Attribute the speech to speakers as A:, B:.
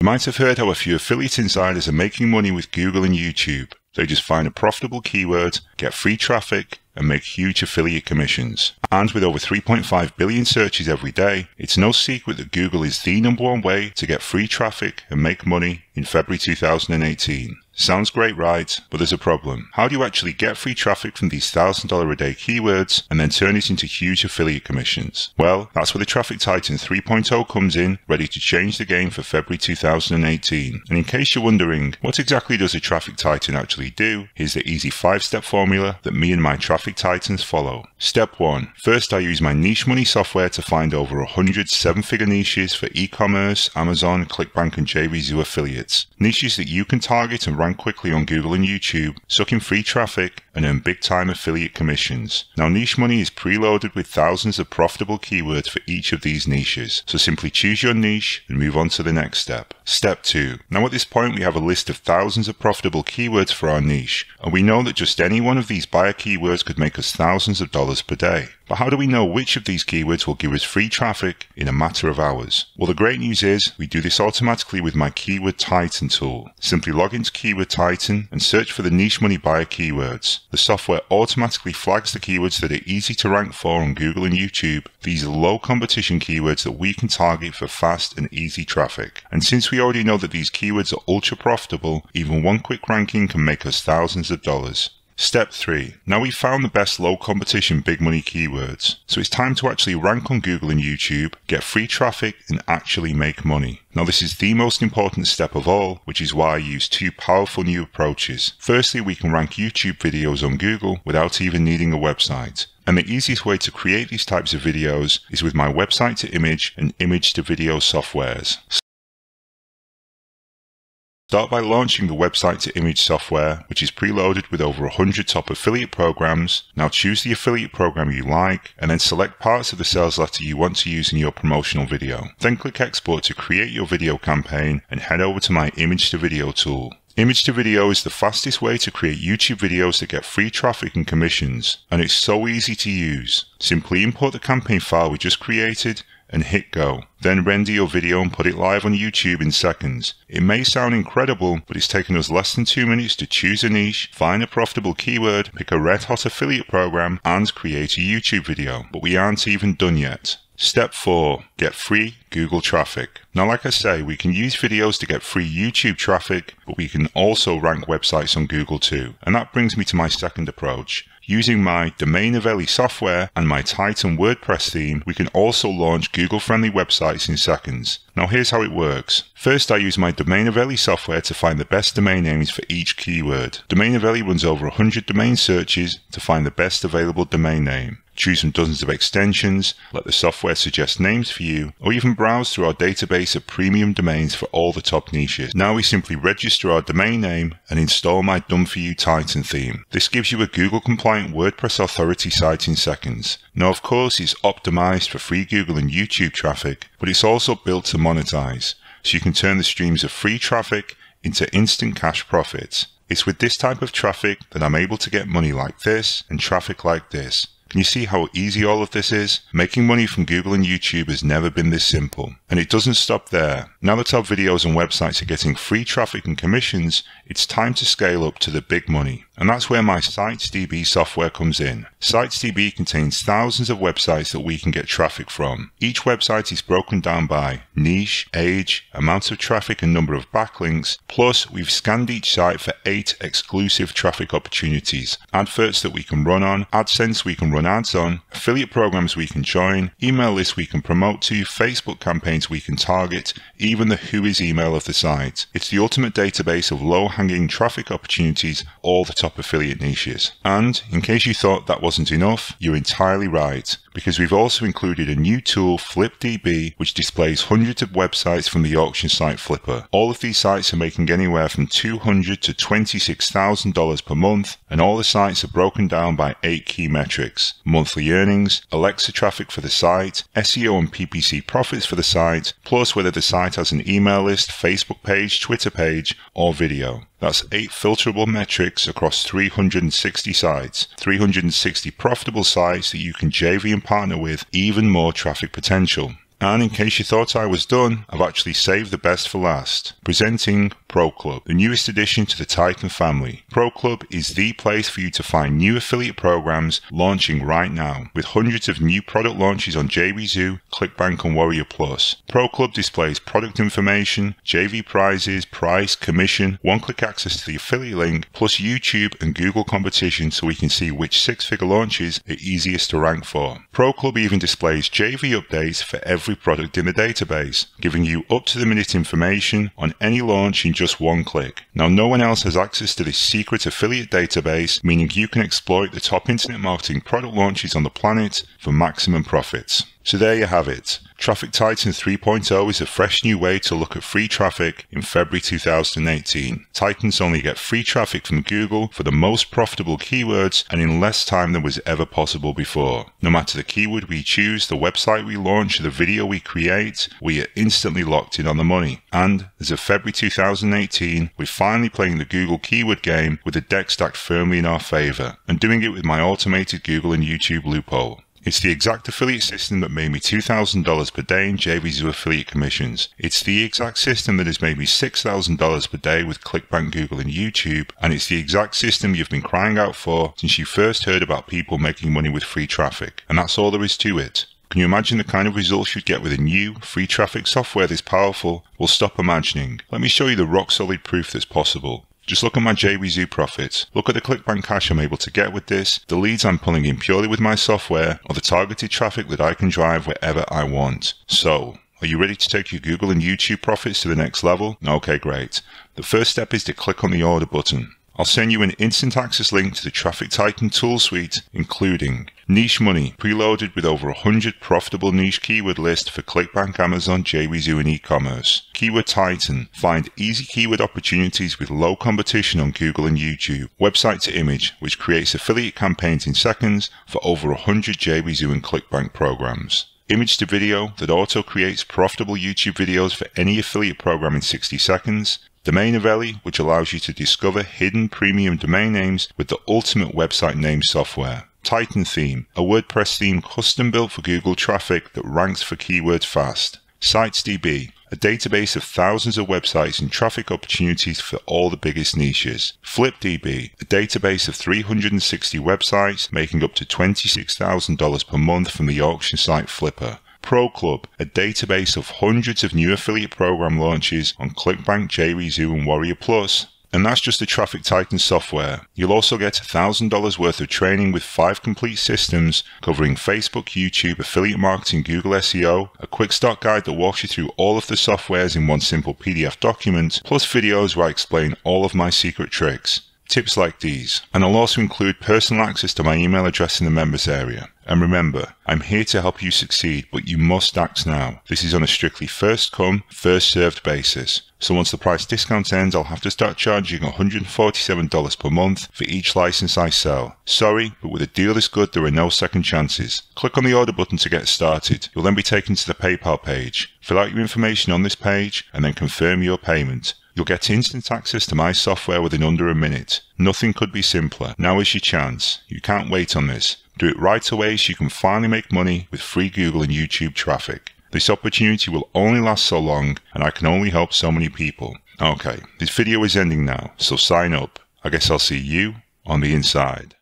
A: You might have heard how a few affiliate insiders are making money with Google and YouTube. They just find a profitable keyword, get free traffic, and make huge affiliate commissions. And with over 3.5 billion searches every day, it's no secret that Google is the number one way to get free traffic and make money in February 2018. Sounds great, right? But there's a problem. How do you actually get free traffic from these $1,000 a day keywords and then turn it into huge affiliate commissions? Well, that's where the Traffic Titan 3.0 comes in, ready to change the game for February 2018. And in case you're wondering, what exactly does a Traffic Titan actually do? Here's the easy five-step formula that me and my Traffic Titans follow. Step 1. First, I use my niche money software to find over 100 seven-figure niches for e-commerce, Amazon, ClickBank, and JVZoo affiliates. Niches that you can target and rank rank quickly on Google and YouTube, sucking free traffic, and earn big time affiliate commissions. Now, Niche Money is preloaded with thousands of profitable keywords for each of these niches, so simply choose your niche and move on to the next step. Step 2. Now, at this point, we have a list of thousands of profitable keywords for our niche, and we know that just any one of these buyer keywords could make us thousands of dollars per day. But how do we know which of these keywords will give us free traffic in a matter of hours? Well, the great news is we do this automatically with my Keyword Titan tool. Simply log into Keyword Titan and search for the niche money buyer keywords. The software automatically flags the keywords that are easy to rank for on Google and YouTube. These are low competition keywords that we can target for fast and easy traffic. And since we already know that these keywords are ultra profitable, even one quick ranking can make us thousands of dollars. Step 3. Now we've found the best low competition big money keywords. So it's time to actually rank on Google and YouTube, get free traffic and actually make money. Now this is the most important step of all, which is why I use two powerful new approaches. Firstly, we can rank YouTube videos on Google without even needing a website. And the easiest way to create these types of videos is with my website to image and image to video softwares. Start by launching the website to image software, which is preloaded with over 100 top affiliate programs. Now choose the affiliate program you like, and then select parts of the sales letter you want to use in your promotional video. Then click export to create your video campaign and head over to my image to video tool. Image to video is the fastest way to create YouTube videos that get free traffic and commissions, and it's so easy to use. Simply import the campaign file we just created and hit go. Then render your video and put it live on YouTube in seconds. It may sound incredible, but it's taken us less than two minutes to choose a niche, find a profitable keyword, pick a red hot affiliate program, and create a YouTube video. But we aren't even done yet. Step 4. Get free Google traffic. Now, like I say, we can use videos to get free YouTube traffic, but we can also rank websites on Google too. And that brings me to my second approach. Using my Domain Domainovelli software and my Titan WordPress theme, we can also launch Google-friendly websites in seconds. Now here's how it works. First, I use my Domain Domainovelli software to find the best domain names for each keyword. Domain Domainovelli runs over 100 domain searches to find the best available domain name choose from dozens of extensions, let the software suggest names for you, or even browse through our database of premium domains for all the top niches. Now we simply register our domain name and install my Done For You Titan theme. This gives you a Google compliant WordPress authority site in seconds. Now of course it's optimized for free Google and YouTube traffic, but it's also built to monetize, so you can turn the streams of free traffic into instant cash profits. It's with this type of traffic that I'm able to get money like this and traffic like this. Can you see how easy all of this is? Making money from Google and YouTube has never been this simple. And it doesn't stop there. Now that our videos and websites are getting free traffic and commissions, it's time to scale up to the big money. And that's where my SitesDB software comes in. SitesDB contains thousands of websites that we can get traffic from. Each website is broken down by niche, age, amount of traffic and number of backlinks. Plus, we've scanned each site for eight exclusive traffic opportunities. Adverts that we can run on, AdSense we can run ads on, affiliate programs we can join, email lists we can promote to, Facebook campaigns we can target, even the who is email of the site. It's the ultimate database of low-hanging traffic opportunities all the top affiliate niches. And in case you thought that wasn't enough, you're entirely right, because we've also included a new tool, FlipDB, which displays hundreds of websites from the auction site Flippa. All of these sites are making anywhere from 200 to $26,000 per month, and all the sites are broken down by eight key metrics. Monthly earnings, Alexa traffic for the site, SEO and PPC profits for the site, plus whether the site has an email list, Facebook page, Twitter page, or video. That's eight filterable metrics across 360 sites, 360 profitable sites that you can JV and partner with even more traffic potential. And in case you thought I was done, I've actually saved the best for last. Presenting Pro Club, the newest addition to the Titan family. Pro Club is the place for you to find new affiliate programs launching right now, with hundreds of new product launches on JVZoo, ClickBank, and Warrior Plus. Pro Club displays product information, JV prizes, price, commission, one-click access to the affiliate link, plus YouTube and Google competition so we can see which six-figure launches are easiest to rank for. Pro Club even displays JV updates for every product in the database, giving you up to the minute information on any launch in just one click. Now, no one else has access to this secret affiliate database, meaning you can exploit the top internet marketing product launches on the planet for maximum profits. So there you have it. Traffic Titan 3.0 is a fresh new way to look at free traffic in February 2018. Titans only get free traffic from Google for the most profitable keywords and in less time than was ever possible before. No matter the keyword we choose, the website we launch, the video we create, we are instantly locked in on the money. And as of February 2018, we're finally playing the Google keyword game with the deck stacked firmly in our favor and doing it with my automated Google and YouTube loophole. It's the exact affiliate system that made me $2,000 per day in JVZoo affiliate commissions. It's the exact system that has made me $6,000 per day with ClickBank, Google, and YouTube. And it's the exact system you've been crying out for since you first heard about people making money with free traffic. And that's all there is to it. Can you imagine the kind of results you'd get with a new, free traffic software this powerful? Well, stop imagining. Let me show you the rock solid proof that's possible. Just look at my JVZoo profits. Look at the ClickBank cash I'm able to get with this, the leads I'm pulling in purely with my software, or the targeted traffic that I can drive wherever I want. So, are you ready to take your Google and YouTube profits to the next level? Okay, great. The first step is to click on the order button. I'll send you an instant access link to the Traffic Titan tool suite, including Niche Money, preloaded with over 100 profitable niche keyword lists for ClickBank, Amazon, JVZoo, and e-commerce. Keyword Titan, find easy keyword opportunities with low competition on Google and YouTube. Website to image, which creates affiliate campaigns in seconds for over 100 JVZoo and ClickBank programs image to video that auto creates profitable YouTube videos for any affiliate program in 60 seconds, Domainovelli, which allows you to discover hidden premium domain names with the ultimate website name software. Titan Theme, a WordPress theme custom built for Google traffic that ranks for keywords fast. SitesDB, a database of thousands of websites and traffic opportunities for all the biggest niches. FlipDB, a database of 360 websites making up to $26,000 per month from the auction site Flippa. Pro Club, a database of hundreds of new affiliate program launches on ClickBank, JVZoo, and Warrior Plus. And that's just the Traffic Titan software. You'll also get $1,000 worth of training with five complete systems covering Facebook, YouTube, affiliate marketing, Google SEO, a quick start guide that walks you through all of the softwares in one simple PDF document, plus videos where I explain all of my secret tricks. Tips like these, and I'll also include personal access to my email address in the members area. And remember, I'm here to help you succeed, but you must act now. This is on a strictly first come, first served basis. So once the price discount ends, I'll have to start charging $147 per month for each license I sell. Sorry, but with a deal this good, there are no second chances. Click on the order button to get started. You'll then be taken to the PayPal page. Fill out your information on this page and then confirm your payment. You'll get instant access to my software within under a minute. Nothing could be simpler. Now is your chance. You can't wait on this. Do it right away so you can finally make money with free Google and YouTube traffic. This opportunity will only last so long and I can only help so many people. Okay, this video is ending now, so sign up. I guess I'll see you on the inside.